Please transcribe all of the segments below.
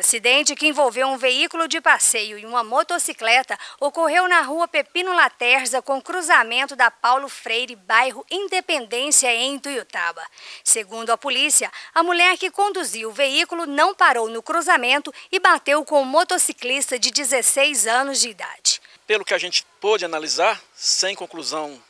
acidente que envolveu um veículo de passeio e uma motocicleta ocorreu na rua Pepino Laterza, com cruzamento da Paulo Freire, bairro Independência, em Tuiutaba. Segundo a polícia, a mulher que conduziu o veículo não parou no cruzamento e bateu com um motociclista de 16 anos de idade. Pelo que a gente pôde analisar, sem conclusão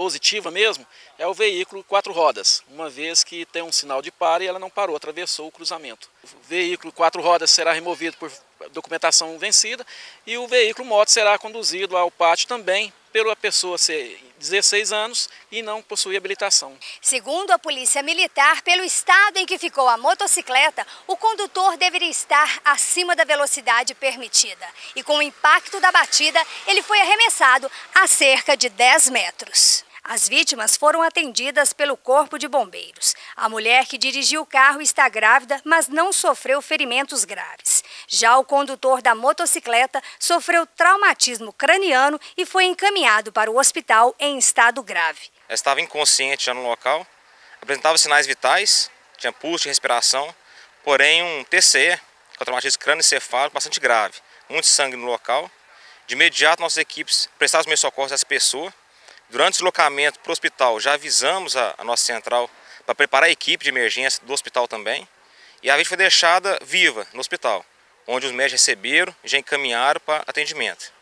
positiva mesmo, é o veículo quatro rodas, uma vez que tem um sinal de para e ela não parou, atravessou o cruzamento. O veículo quatro rodas será removido por documentação vencida e o veículo moto será conduzido ao pátio também pela pessoa ser 16 anos e não possuir habilitação. Segundo a Polícia Militar, pelo estado em que ficou a motocicleta, o condutor deveria estar acima da velocidade permitida. E com o impacto da batida, ele foi arremessado a cerca de 10 metros. As vítimas foram atendidas pelo Corpo de Bombeiros. A mulher que dirigiu o carro está grávida, mas não sofreu ferimentos graves. Já o condutor da motocicleta sofreu traumatismo craniano e foi encaminhado para o hospital em estado grave. Ela estava inconsciente já no local, apresentava sinais vitais, tinha pulso de respiração, porém um TCE, o traumatismo crânioencefálico, bastante grave. Muito sangue no local. De imediato, nossas equipes prestaram os meus socorros a essa pessoa Durante o deslocamento para o hospital, já avisamos a, a nossa central para preparar a equipe de emergência do hospital também. E a vítima foi deixada viva no hospital, onde os médicos receberam e já encaminharam para atendimento.